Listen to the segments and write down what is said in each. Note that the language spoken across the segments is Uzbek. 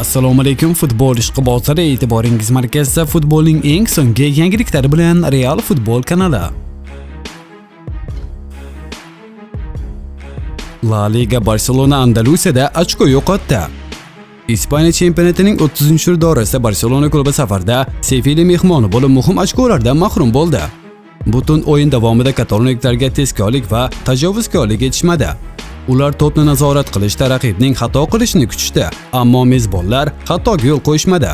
assalomu alaykum futbol ishqibozlari e'tiboringiz markazida futbolning eng so'nggi yangiliklari bilan real futbol kanali. La liga barselona andalusiyada ochko yo'qotdi. Ispaniya chempionatining 30 doirasida barselona klubi safarda sevilya mehmoni bo'lib muhim ochkolardan mahrum bo'ldi. Butun o'yin davomida katalonliklarga tezkorlik va tajovuzkorlik yetishmadi. Ular to'pni nazorat qilishda raqibning xato qilishini kutishdi ammo mezbonlar xatoga yo'l qo'yishmadi.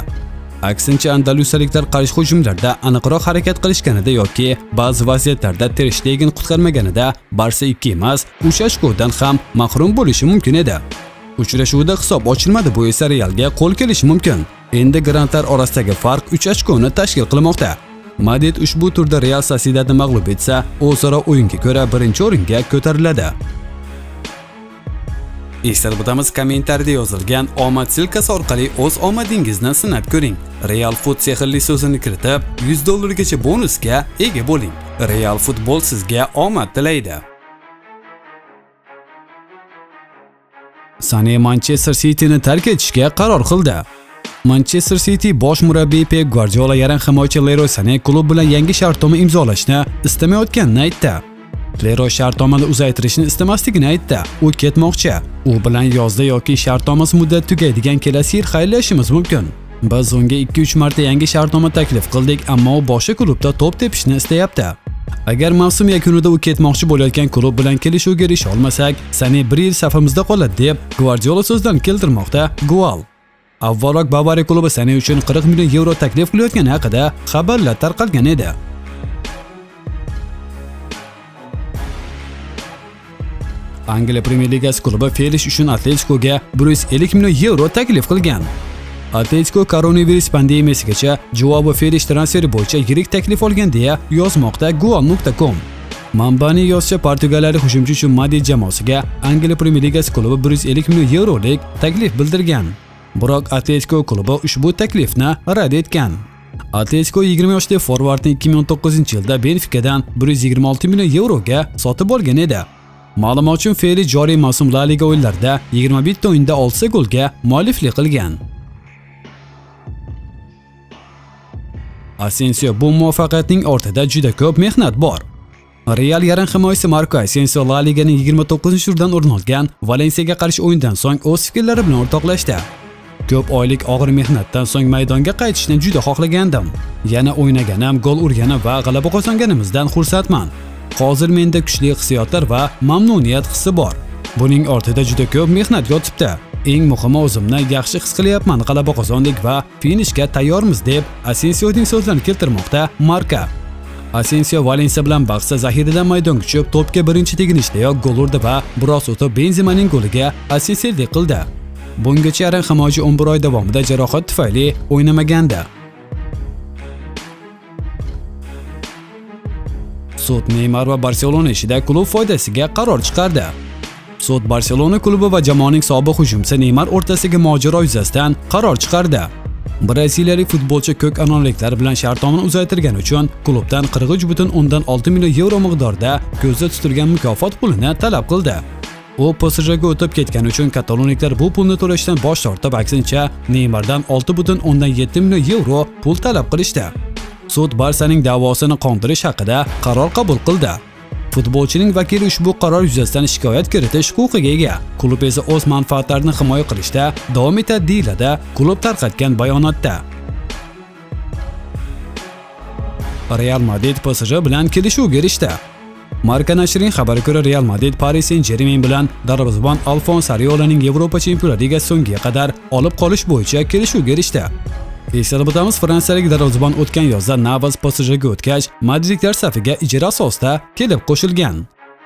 Aksincha andalusiyaliklar qarshi hujumlarda aniqroq harakat qilishganida yoki ba'zi vaziyatlarda ter shtegen qutqarmaganida barsa 2 emas 3 ochkodan ham mahrum bo'lishi mumkin edi. Uchrashuvda hisob ochilmadi bu esa realga qo'l kelishi mumkin. Endi grantlar orasidagi farq 3 ochkoni tashkil qilmoqda. Madrid ushbu turda real Sociedadni mag'lub etsa o'zaro o'yinga ko'ra birinchi o'ringa ko'tariladi. Eslatib o'tamiz kommentariyada yozilgan omad silkasi orqali o'z omadingizni sinab ko'ring real food sehrli so'zini kiritib 100 dollargacha bonusga ega bo'ling real futbol sizga omad tilaydi Sane Manchester Cityni tark etishga qaror qildi. Manchester City bosh murabbiy Pep Guardiola yarim himoyachi Leroy Sané klub bilan yangi shartnoma imzolashni istamayotganini aytdi. Leroy shartnomani uzaytirishni istamasligini aytdi. U ketmoqchi. U bilan yozda yoki shartnomasi muddati tugaydigan kelasi yil xayrlashishimiz mumkin. Biz unga 2-3 marta yangi shartnoma taklif qildik, ammo u boshqa klubda to'p tepishni istayapti. Agar mavsum yakunida u ketmoqchi bo'layotgan klub bilan kelishuvga erisha olmasak, Sane 1 yil safimizda qoladi deb Guardiola so'zdan keltirmoqda Gual. Avvalroq Bavariya klubi Sane uchun 40 million yevro taklif qilayotgani haqida xabarlar tarqalgan edi. Angliya Premyer Ligasi klubi Felish uchun Atletikoga 150 million yevro taklif qilgan. Atletico koronavirus pandemiyasigacha Joao Felix transferi bo'yicha yirik taklif olgan deya yozmoqda guam.com. Manbaning yozishicha Portugaliyalik hujumchi uchun Madrid jamoasiga Angliya Premyer Ligasi klubi 150 million yevrolik taklif bildirgan. Biroq Atletico klubi ushbu taklifni rad etgan. Atletico 20 yoshli forvardni 2019-yilda Benficadan 126 million yevroga sotib olgan edi. Ma'lumot uchun Feli joriy mavsum La Liga o'yinlarida 21 ta o'yinda 6 golga mualliflik qilgan. Asensio bu muvaffaqiyatning ortida juda ko'p mehnat bor. Real yarim himoyasi Marko Asensio La Liganing 29-turdan o'rin olgan Valensiyaga qarshi o'yindan so'ng o'z fikrlari bilan o'rtoqlashdi. Ko'p oylik og'ir mehnatdan so'ng maydonga qaytishni juda xohlagandim. Yana o'ynaganim, gol urganim va g'alaba qozonganimizdan xursandman. Hozir menda kuchli hissiyotlar va mamnuniyat hissi bor. Buning ortida juda ko'p mehnat yotibdi. Eng muhimi o'zimni yaxshi his qilyapman, g'alaba qozondik va finishga tayyormiz deb Asensioning so'zlarini keltirmoqda Marka. Asensio Valensiya bilan bahsda zaxiradan maydonga tushib, to'pga birinchi teginishdayoq gol urdi va biroz o'tib Benzemaning goliga assistentlik qildi. Bungacha yarim himoyachi 11 oy davomida jarohat tufayli o'ynamagandi. Sud Neymar va Barselona ishida klub foydasiga qaror chiqardi. Sud Barselona klubi va jamoaning sobiq hujumchisi Neymar o'rtasidagi mojaro yuzasidan qaror chiqardi. Braziliyalik futbolchi ko'k anonliklar bilan shartnomani uzaytirgani uchun klubdan 43.6 million yevro miqdorida ko'zda tutilgan mukofot pulini talab qildi. U PSJga o'tib ketgani uchun katalonliklar bu pulni to'lashdan bosh tortib, aksincha Neymardan 6.7 million yevro pul talab qilishdi. Sud Barsaning da'vosini qondirish haqida qaror qabul qildi. Futbolchining vakili ushbu qaror yuzasidan shikoyat kiritish huquqiga ega. Klub esa o'z manfaatlarini himoya qilishda davom etadi deyiladi klub tarqatgan bayonotda. Real Madrid PSG bilan kelishuvga erishdi. Marka nashrining xabari ko'ra Real Madrid Paris Saint-Germain bilan darvozabon Alfons Ariolaning Yevropa Chempionlar Ligasi so'ngiga qadar olib qolish bo'yicha kelishuvga erishdi. Eslatib o'tamiz, fransiyalik darvozabon o'tgan yozda Navas PSJga o'tgach, madridliklar safiga ijara asosida kelib qo'shilgan.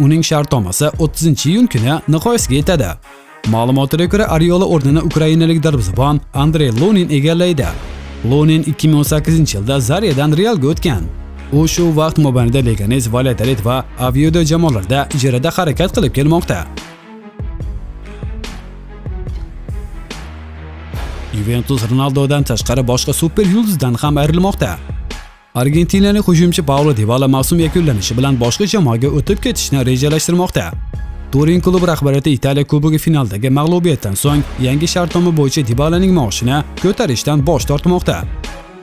Uning shartnomasi 30-iyun kuni nihoyasiga yetadi. Ma'lumotlarga ko'ra, Ariola o'rnini ukrainalik darvozabon Andrey Lunin egallaydi. Lunin 2018-yilda Zaryadan Realga o'tgan. U shu vaqt mobaynida Leganes, Valladolid va Aviodo jamoalarida ijarada harakat qilib kelmoqda. Juventus Ronaldodan tashqari boshqa super yulduzdan ham ayrilmoqda. Argentinalik hujumchi Paulo Dybala mavsum yakunlanishi bilan boshqa jamoaga o'tib ketishni rejalashtirmoqda. Turin klubi rahbariyati Italiya Kubogi finaldagi mag'lubiyatdan so'ng yangi shartnoma bo'yicha Dibalaning maoshini ko'tarishdan bosh tortmoqda.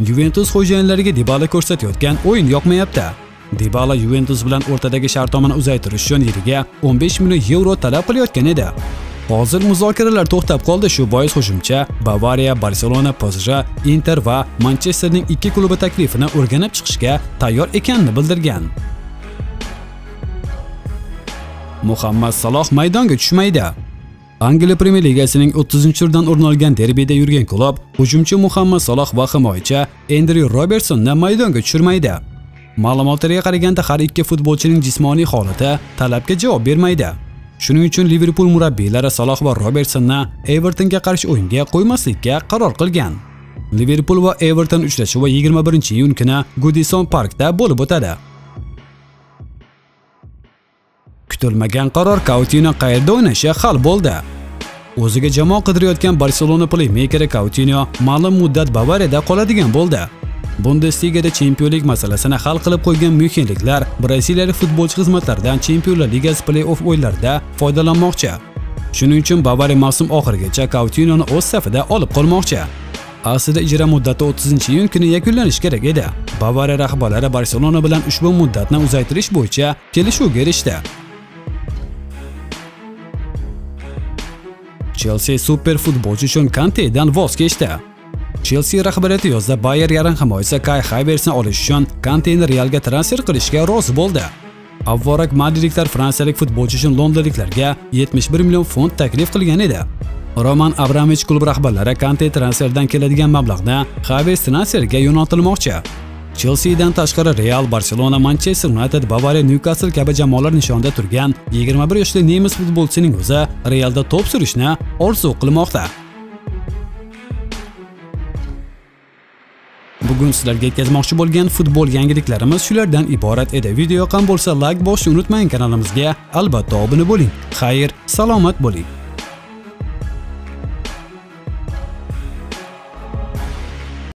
Juventus xo'jayinlariga Dibala ko'rsatayotgan o'yin yoqmayapti. Dibala Juventus bilan o'rtadagi shartnomani uzaytirish uchun yiliga 15 million yevro talab qilayotgan edi. Hozir muzokaralar to'xtab qoldi, shu bois qo'shimcha Bavariya, Barselona, PSG, Inter va Manchesterning ikki klubi taklifini o'rganib chiqishga tayyor ekanini bildirgan. Muhammad Saloh maydonga tushmaydi. Angliya Premyer Ligasining 30-turdan o'rin olgan derbida yurgan klub hujumchi Muhammad Saloh va himoyachi Endryu Robertsonni maydonga tushirmaydi. Ma'lumotlarga qaraganda har ikki futbolchining jismoniy holati talabga javob bermaydi. Shuning uchun Liverpool murabbiylari Saloh va Robertsonni Evertonga qarshi o'yinga qo'ymaslikka qaror qilgan. Liverpool va Everton uchrashuvi 21-iyun kuni Goodison Parkda bo'lib o'tadi. Kutilmagan qaror Coutinho qayerda o'ynashi hal bo'ldi. O'ziga jamoa qidirayotgan Barselona pleymeykeri Coutinho ma'lum muddat Bavariyada qoladigan bo'ldi. Bundesligada chempionlik masalasini hal qilib qo'ygan myunxenliklar braziliyalik futbolchi xizmatlaridan Chempionlar Ligasi play-off o'yinlarida foydalanmoqchi. Shuning uchun Bavariya mavsum oxirigacha Coutinhoni o'z safida olib qolmoqchi. Aslida ijro muddati 30-iyun kuni yakunlanishi kerak edi. Bavariya rahbarlari Barselona bilan ushbu muddatni uzaytirish bo'yicha kelishuvga erishdi. Chelsea super futbolchi uchun Kantedan voz kechdi. Chelsi rahbariyati yozda Bayer yarim himoyasi Kai Havertzni olish uchun Kanteni Realga transfer qilishga rozi bo'ldi. Avvalroq madridliklar fransiyalik futbolchi uchun londonliklarga 71 million funt taklif qilgan edi. Roman Abramovich klub rahbarlari Kante transferdan keladigan mablag'ni havers transferiga yo'naltirmoqchi. chelsidan tashqari Real, barselona Manchester United, Bavariya, Newcastle kabi jamoalar nishonida turgan 21 yoshli nemis futbolchisining o'zi Realda to'p surishni orzu qilmoqda. Bugun sizlarga yetkazmoqchi bo'lgan futbol yangiliklarimiz shulardan iborat edi. Video yoqqan bo'lsa, like bosishni unutmang, kanalimizga albatta obuna bo'ling. Xayr, salomat bo'ling.